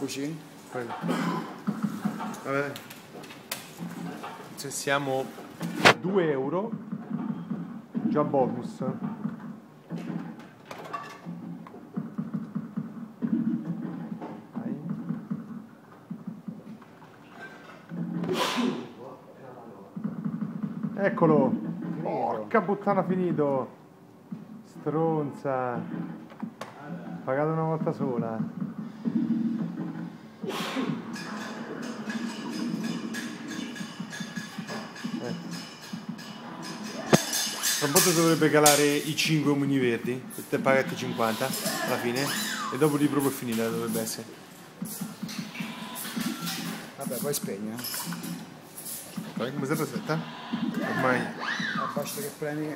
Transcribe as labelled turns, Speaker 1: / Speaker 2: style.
Speaker 1: Cucini?
Speaker 2: Quello. Vabbè. Se siamo 2 euro, già bonus. Eccolo! Porca puttana finito! Stronza! Pagato una volta sola. Tra un po' ti dovrebbe calare i 5 omini verdi, per te pagati 50 alla fine, e dopo di proprio finita dovrebbe essere.
Speaker 1: Vabbè, poi spegne. eh.
Speaker 2: Guarda come si aspetta? Ormai
Speaker 1: Basta che premi